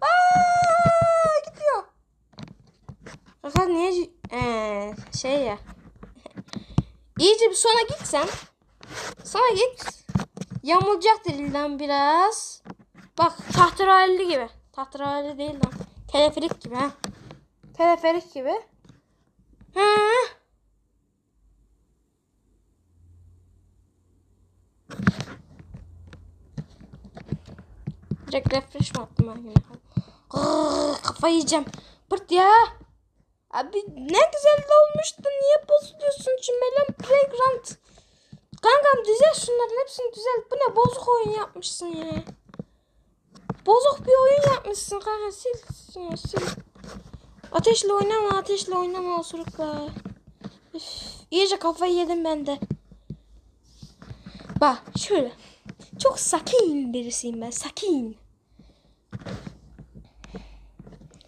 Aa, gidiyor. Fakat niye ee, şey ya. İyice bir sona gitsen. Sana git. Yamulacaktır ilden biraz. Bak tahteraylı gibi. Tahteraylı değil lan. Teleferik gibi ha. Teleferik gibi. Hı. Direkt refresh mi attım yine? Grrr, kafayı yiyeceğim. Pırt ya. Abi ne güzel olmuştu. Niye bozuluyorsun Çimelem Playground? Kankam düzelt şunların hepsini düzelt. Bu ne bozuk oyun yapmışsın ya. Bozuk bir oyun yapmışsın kanka. Sil, sil, sil. Ateşle oynama, ateşle oynama osurukla. Üf, iyice kafayı yedim ben de. Bak şöyle. Çok sakin birisiyim ben. Sakin.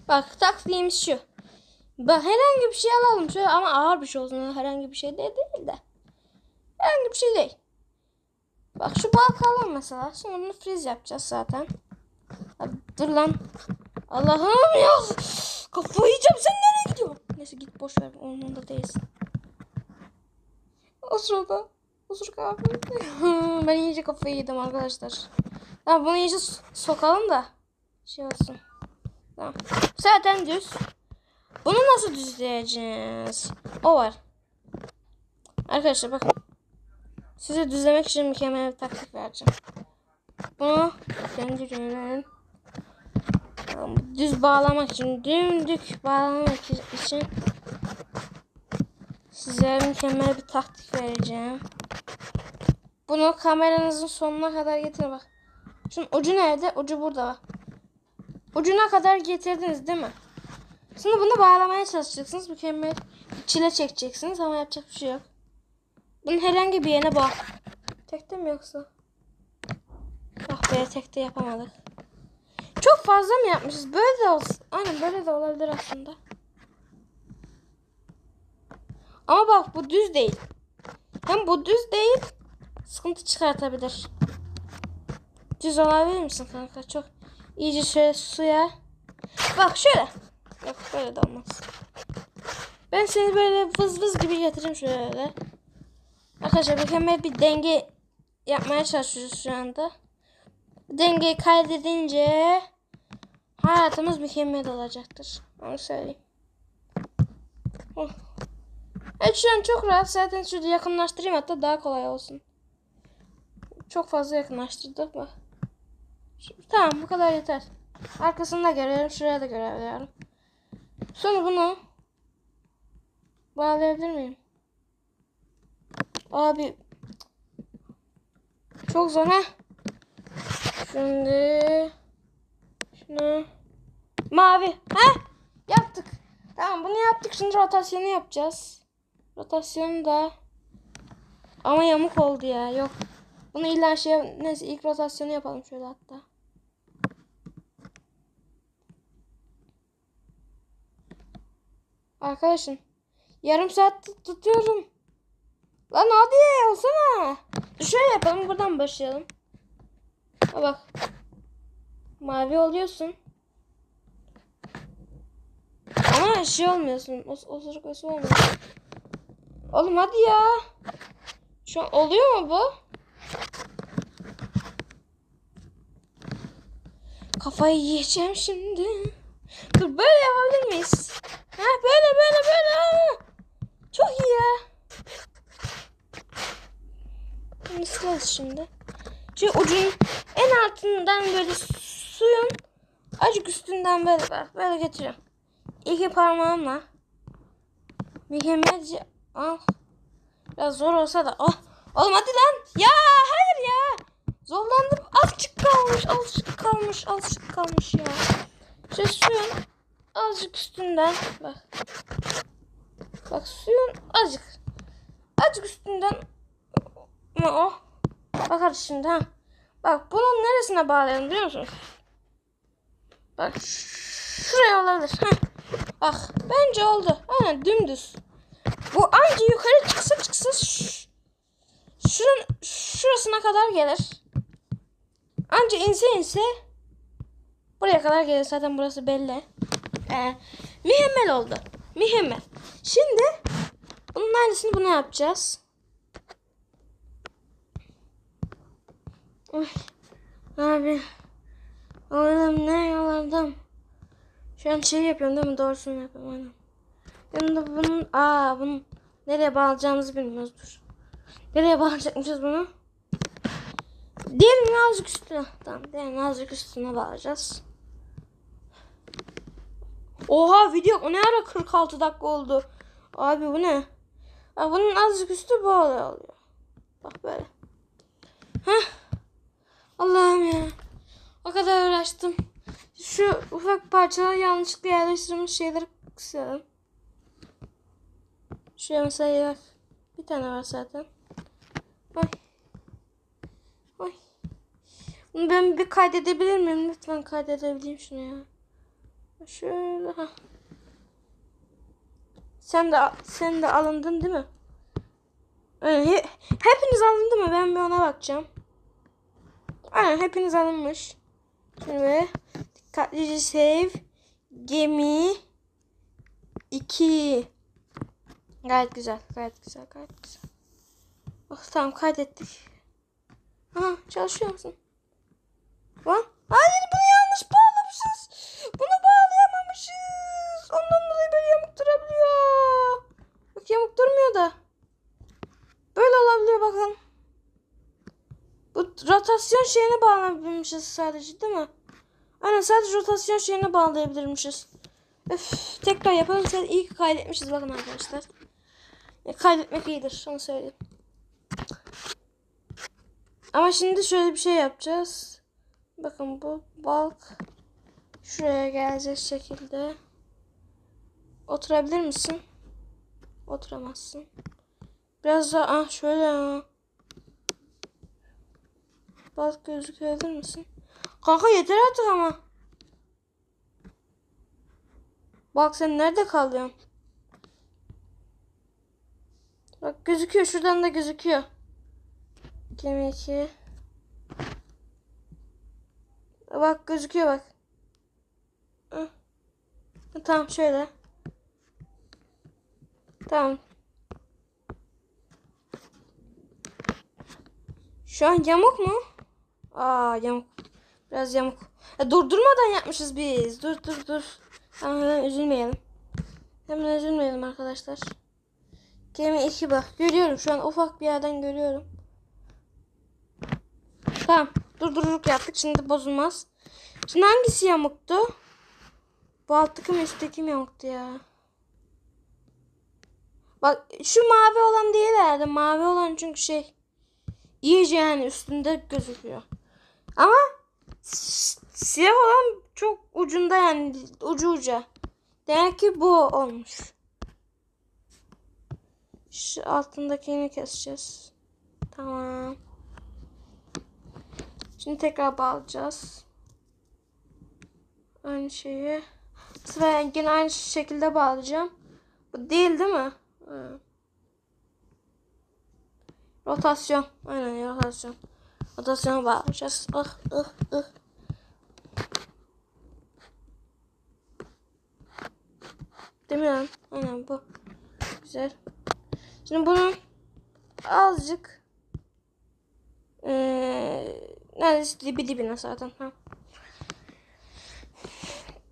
Bak taktiğimiz şu. Bak herhangi bir şey alalım şöyle ama ağır bir şey olsun. Herhangi bir şey de değil de. Herhangi bir şey değil. Bak şu balık alalım mesela. Şimdi bunu freeze yapacağız zaten. Hadi dur lan. Allah'ım ya. Kafayı yiyeceğim sen nereye gidiyorsun? Neyse git boş ver. Onun değilsin. O sırada. Osuruk abi. [laughs] ben iyice kafayı yedim arkadaşlar. Tamam bunu iyice so- sokalım da. Şey olsun. Tamam. Zaten düz. Bunu nasıl düzleyeceğiz? O var. Arkadaşlar bakın. Size düzlemek için mükemmel bir taktik vereceğim. Bunu döndürün. Düz bağlamak için, dümdük bağlamak için size mükemmel bir taktik vereceğim. Bunu kameranızın sonuna kadar getirin bak. Şunun ucu nerede? Ucu burada bak. Ucuna kadar getirdiniz değil mi? Şimdi bunu bağlamaya çalışacaksınız. Mükemmel çile çekeceksiniz ama yapacak bir şey yok. Bunun herhangi bir yerine bak. Tekte mi yoksa? Ah be tekte yapamadık. Çok fazla mı yapmışız? Böyle de olsun. Aynen böyle de olabilir aslında. Ama bak bu düz değil. Hem bu düz değil. Sıkıntı çıkartabilir. Düz olabilir misin kanka? Çok iyice şöyle suya. Bak şöyle. Yok böyle de olmaz. Ben seni böyle vız vız gibi getireyim şöyle. Arkadaşlar mükemmel bir denge yapmaya çalışıyoruz şu anda. Dengeyi kaydedince hayatımız mükemmel olacaktır. Onu söyleyeyim. Oh. Evet şu an çok rahat. Zaten şurada yakınlaştırayım hatta daha kolay olsun. Çok fazla yakınlaştırdık bak. Şu- Tamam bu kadar yeter. Arkasını da görüyorum. Şuraya da görebiliyorum. Sonra bunu bağlayabilir miyim? Abi çok zor ha. Şimdi şunu mavi. Ha? Yaptık. Tamam bunu yaptık. Şimdi rotasyonu yapacağız. Rotasyonu da ama yamuk oldu ya. Yok. Bunu illa şey neyse ilk rotasyonu yapalım şöyle hatta. Arkadaşım yarım saat tut- tutuyorum. Lan hadi olsana. Şöyle yapalım buradan başlayalım. Ha bak. Mavi oluyorsun. Ama şey olmuyorsun. O, ösü olmuyor. Oğlum hadi ya. Şu an oluyor mu bu? Kafayı yiyeceğim şimdi. Dur böyle yapabilir miyiz? Ha böyle böyle böyle. Çok iyi ya. Sileriz şimdi. Şu ucun en altından böyle suyun acık üstünden böyle bak böyle getiriyorum. İki parmağımla mükemmelce al. Biraz zor olsa da ah olmadı lan. Ya hayır ya. Zorlandım. Azıcık kalmış, azıcık kalmış, azıcık kalmış ya. Şu suyun azıcık üstünden bak. Bak suyun azıcık. Azıcık üstünden ama o. Bakar şimdi ha. Bak bunun neresine bağlayalım biliyor musun? Bak şuraya olabilir. Heh. Bak bence oldu. Aynen dümdüz. Bu anca yukarı çıksa çıksa ş- şunun şurasına kadar gelir. Anca inse inse buraya kadar gelir. Zaten burası belli. Ee, mükemmel oldu. Mükemmel. Şimdi bunun aynısını buna yapacağız. Uy, abi. Oğlum ne yalardım. Şu an şey yapıyorum değil mi? Doğrusunu yapıyorum. Aynen. Yanında bunun... Aa bunun nereye bağlayacağımızı bilmiyoruz. Dur. Nereye bağlayacakmışız bunu? Diğerini azıcık üstüne. Tamam diğerini azıcık üstüne bağlayacağız. Oha video o ne ara 46 dakika oldu. Abi bu ne? Bak bunun azıcık üstü böyle oluyor. Bak böyle. Heh. Allah'ım ya. O kadar uğraştım. Şu ufak parçaları yanlışlıkla yerleştirilmiş şeyleri kısıyorum. Şuraya mesela bak. Bir tane var zaten. Ay. Ay. Bunu ben bir kaydedebilir miyim? Lütfen kaydedebileyim şunu ya. Şöyle ha. Sen de sen de alındın değil mi? He- hepiniz alındı mı? Ben bir ona bakacağım. Aynen hepiniz alınmış. Şimdi dikkatlice save gemi 2 Gayet güzel, gayet güzel, gayet güzel. Oh, tamam kaydettik. Aha çalışıyor musun? Lan? Hayır bunu yanlış bağlamışız. Bunu bağlayamamışız. Ondan dolayı böyle yamuk durabiliyor. Bak yamuk durmuyor da. Böyle olabiliyor bakın. Bu rotasyon şeyine bağlayabilmişiz sadece değil mi? Aynen sadece rotasyon şeyine bağlayabilirmişiz. Öf, tekrar yapalım. Sen iyi ki kaydetmişiz bakın arkadaşlar. E, kaydetmek iyidir. Onu söyleyeyim. Ama şimdi şöyle bir şey yapacağız. Bakın bu balk şuraya gelecek şekilde. Oturabilir misin? Oturamazsın. Biraz daha ah şöyle ya. Balk gözükebilir misin? Kanka yeter artık ama. Bak sen nerede kalıyorsun? Bak gözüküyor. Şuradan da gözüküyor. 2. Bak gözüküyor bak. Hı. Tamam şöyle. Tamam. Şu an yamuk mu? Aa yamuk. Biraz yamuk. Ya durdurmadan yapmışız biz. Dur dur dur. Tamam hemen üzülmeyelim. Hemen üzülmeyelim arkadaşlar. Gemi 2 bak. Görüyorum şu an ufak bir yerden görüyorum. Tamam. Durdururuk yaptık. Şimdi bozulmaz. Şimdi hangisi yamuktu? Bu alttaki mi üstteki mi yamuktu ya? Bak şu mavi olan değil herhalde. Mavi olan çünkü şey iyice yani üstünde gözüküyor. Ama siyah olan çok ucunda yani ucu uca. Demek ki bu olmuş. Şu altındakini keseceğiz. Tamam. Şimdi tekrar bağlayacağız. Aynı şeyi. Sefer yine aynı şekilde bağlayacağım. Bu değil değil mi? Rotasyon. Aynen rotasyon. Rotasyona bağlayacağız. Ah, ah, ah. Değil mi lan? Aynen bu. Güzel. Şimdi bunu azıcık ee, neredeyse dibi dibine zaten. Ha.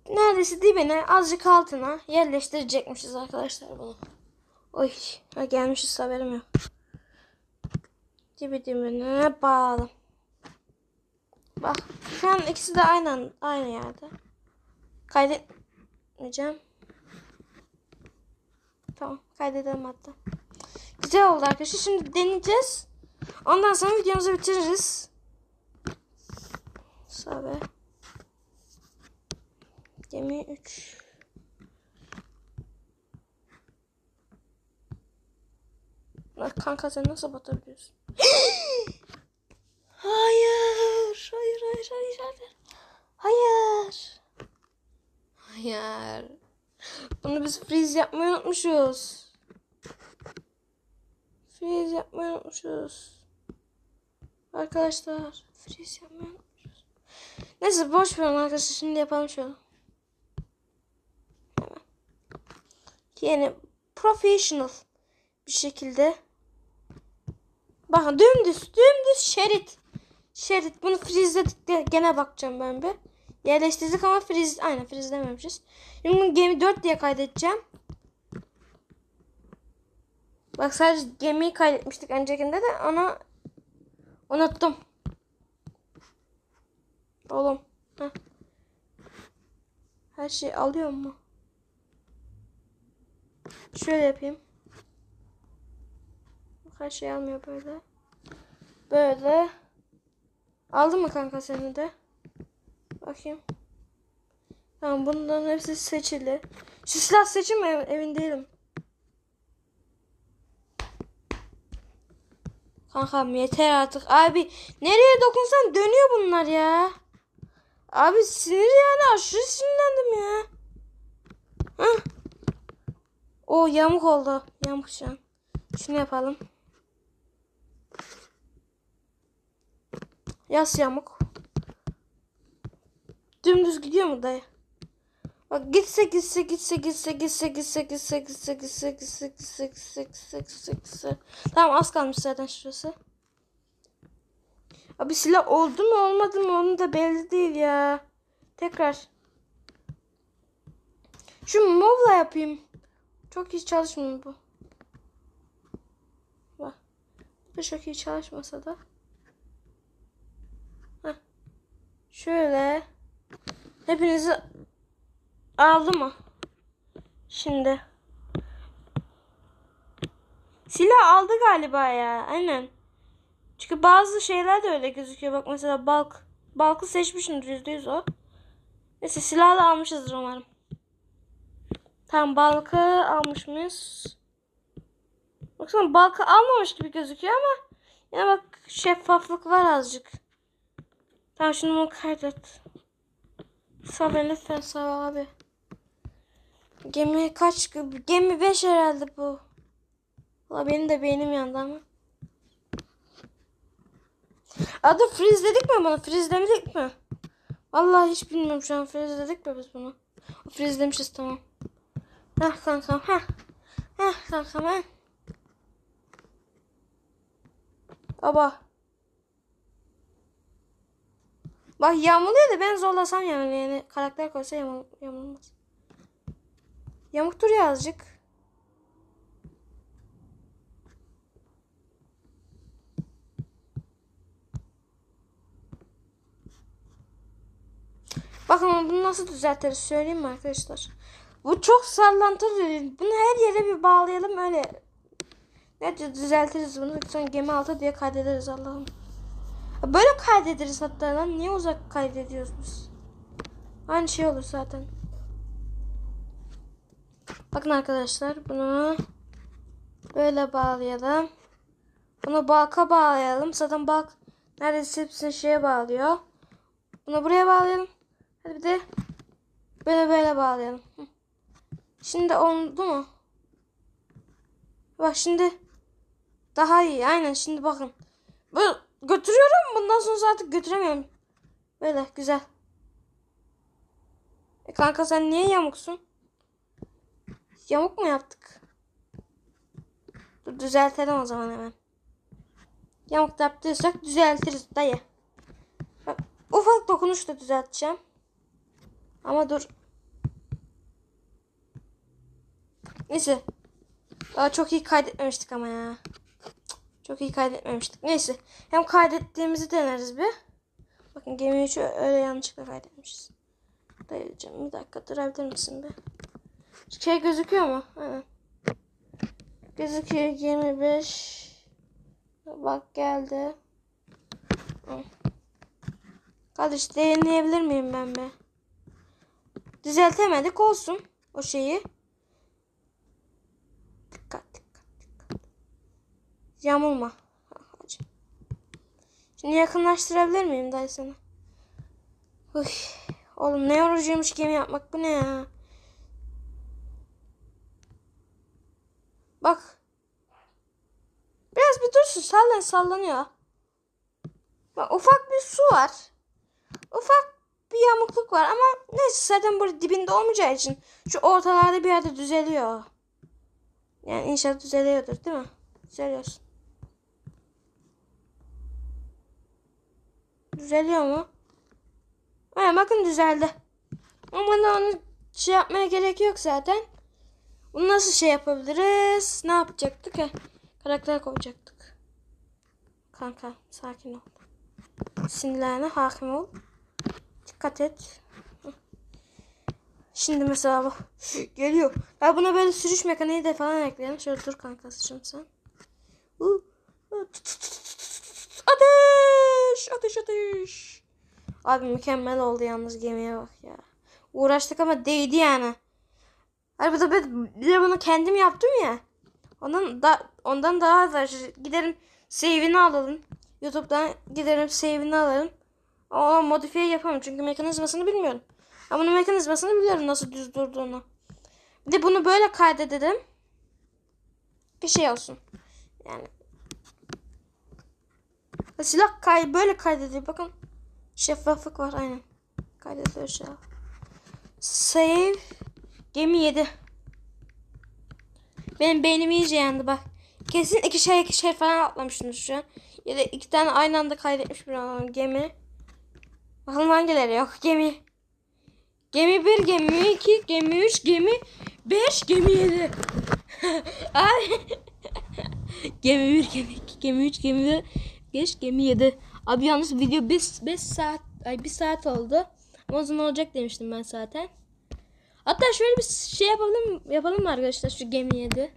neredeyse dibine azıcık altına yerleştirecekmişiz arkadaşlar bunu. Oy ha gelmişiz haberim yok. Dibi dibine bağlı. Bak şu an ikisi de aynı aynı yerde. Kaydetmeyeceğim. Tamam kaydedelim hatta. Güzel oldu arkadaşlar. Şimdi deneyeceğiz. Ondan sonra videomuzu bitiririz. Sabe. Gemi 3. Bak kanka sen nasıl batabiliyorsun? [gasps] hayır. Hayır hayır hayır hayır. Hayır. Hayır. Bunu biz freeze yapmayı unutmuşuz. Freeze yapmayı unutmuşuz. Arkadaşlar freeze yapmayı unutmuşuz. Neyse boş verin arkadaşlar şimdi yapalım şöyle. Yani professional bir şekilde. Bakın dümdüz dümdüz şerit. Şerit bunu freezeledik de gene bakacağım ben bir. Yerleştirdik ama freeze aynen freezelememişiz. Şimdi bunu gemi 4 diye kaydedeceğim. Bak sadece gemiyi kaydetmiştik öncekinde de onu unuttum. Oğlum. Heh. Her şeyi alıyor mu? Şöyle yapayım. Her şey almıyor böyle. Böyle. Aldı mı kanka seni de? Bakayım. Tamam bunların hepsi seçili. Şu silah seçim mi? Emin değilim. Kankam yeter artık. Abi nereye dokunsan dönüyor bunlar ya. Abi sinir yani aşırı sinirlendim ya. Hah. O yamuk oldu. Yamuk şu an. Şunu yapalım. Yas yamuk. Dümdüz gidiyor mu dayı? Bak gitse gitse gitse gitse gitse gitse gitse gitse gitse gitse gitse gitse gitse gitse gitse Tamam az kalmış zaten şurası. Abi silah oldu mu olmadı mı onu da belli değil ya. Tekrar. Şu mobla yapayım. Çok iyi çalışmıyor bu. Bak. Bu çok iyi çalışmasa da. Heh. Şöyle. Hepinizi aldı mı? Şimdi. Silah aldı galiba ya. Aynen. Çünkü bazı şeyler de öyle gözüküyor. Bak mesela balk. Balkı seçmişim yüzde yüz o. Neyse silahı da almışızdır umarım. Tam balkı almış mıyız? Baksana balkı almamış gibi gözüküyor ama yine bak şeffaflık var azıcık. Tamam şunu mu kaydet. Sabe lütfen sağ abi. Gemi kaç? Gemi 5 herhalde bu. Valla benim de beynim yandı ama. Adı freeze dedik mi bana? Freeze demedik mi? Vallahi hiç bilmiyorum şu an freeze dedik mi biz bunu? Freeze demişiz tamam. Heh kankam heh. Heh kankam heh. Baba. Bak yağmurluyor da ben zorlasam yani, yani karakter koysa yağmur, yağmurmaz. Yamuk duruyor azıcık. Bakın bunu nasıl düzeltiriz söyleyeyim mi arkadaşlar? Bu çok sallantılı. Bunu her yere bir bağlayalım öyle. Ne düzeltiriz bunu. Sonra gemi altı diye kaydederiz Allah'ım. Böyle kaydederiz hatta lan. Niye uzak kaydediyoruz biz? Aynı şey olur zaten. Bakın arkadaşlar bunu böyle bağlayalım. Bunu balka bağlayalım. Zaten balk neredeyse hepsini şeye bağlıyor. Bunu buraya bağlayalım. Hadi bir de böyle böyle bağlayalım. Şimdi oldu mu? Bak şimdi daha iyi. Aynen şimdi bakın. Bu götürüyorum. Bundan sonra artık götüremiyorum. Böyle güzel. E kanka sen niye yamuksun? Yamuk mu yaptık? Dur düzeltelim o zaman hemen. Yamuk da yaptıysak düzeltiriz dayı. Bak, ufak dokunuşla düzelteceğim. Ama dur. Neyse. Daha çok iyi kaydetmemiştik ama ya. Çok iyi kaydetmemiştik. Neyse. Hem kaydettiğimizi deneriz bir. Bakın gemi öyle yanlışlıkla kaydetmişiz. Dayıcım bir dakika durabilir misin be? Şey gözüküyor mu? Gözüküyor 25. Bak geldi. Kardeş yayınlayabilir miyim ben be? Düzeltemedik olsun o şeyi. Dikkat dikkat dikkat. Yamulma. Şimdi yakınlaştırabilir miyim? Uy. Oğlum ne yorucuymuş gemi yapmak bu ne ya? Bak. Biraz bir dursun sallan sallanıyor. Bak ufak bir su var. Ufak bir yamukluk var ama neyse zaten burada dibinde olmayacağı için şu ortalarda bir yerde düzeliyor. Yani inşallah düzeliyordur değil mi? Düzeliyorsun. Düzeliyor mu? Ha, bakın düzeldi. Ama da onu şey yapmaya gerek yok zaten. Bunu nasıl şey yapabiliriz? Ne yapacaktık? He, karakter koyacaktık. Kanka sakin ol. Sinirlerine hakim ol. Dikkat et. Şimdi mesela bak. [laughs] Geliyor. Ya buna böyle sürüş mekaniği de falan ekleyelim. Şöyle dur kankasıcım sen. Uh. Ateş! Ateş ateş! Abi mükemmel oldu yalnız gemiye bak ya. Uğraştık ama değdi yani. Bir de, bir de bunu kendim yaptım ya. Ondan da ondan daha da giderim save'ini alalım. YouTube'dan giderim save'ini alırım. Ama modifiye yapamam çünkü mekanizmasını bilmiyorum. Ama bunun mekanizmasını biliyorum nasıl düz durduğunu. Bir de bunu böyle kaydedelim. Bir şey olsun. Yani. Silah kay böyle kaydediyor bakın. Şeffaflık var aynen. Kaydediyor şu. Save. Gemi 7. Benim beynim iyice yandı bak. Kesin ikişer ikişer falan atlamışsınız şu an. Ya da iki tane aynı anda kaydetmiş bir adam gemi. Bakalım hangileri yok. Gemi. Gemi 1, gemi 2, gemi 3, gemi 5, gemi 7. [laughs] Ay. [laughs] gemi 1, gemi 2, gemi 3, gemi 5, gemi 7. Abi yalnız video 5 5 saat ay 1 saat oldu. Ama zaman olacak demiştim ben zaten. Hatta şöyle bir şey yapalım yapalım mı arkadaşlar şu gemi 7.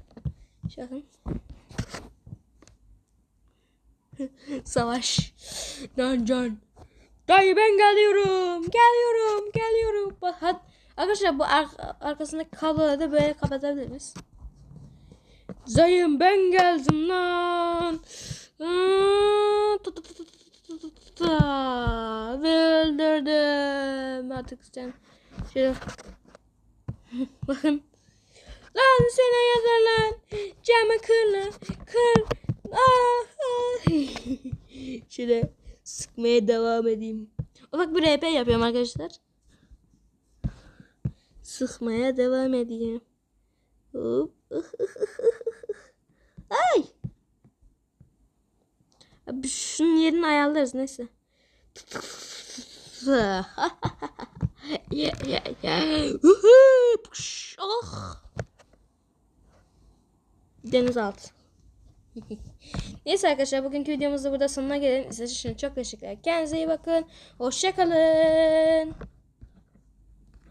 Bakın. Savaş. Can can. Dayı ben geliyorum. Geliyorum. Geliyorum. Bak, arkadaşlar bu ar arkasındaki kabloları da böyle kapatabiliriz. Zayım ben geldim lan. Öldürdüm. Artık sen şöyle [laughs] bakın. Lan seni yazar lan. Camı kır lan. Kır. Ah, ah. [laughs] Şöyle sıkmaya devam edeyim. Ufak bir RP yapıyorum arkadaşlar. Sıkmaya devam edeyim. Hop. [laughs] Ay. Abi şunun yerini ayarlarız neyse. Ya ya ya. oh. Denizaltı. [laughs] Neyse arkadaşlar bugünkü videomuzda burada sonuna gelelim. İzlediğiniz için çok teşekkürler. Kendinize iyi bakın. Hoşçakalın.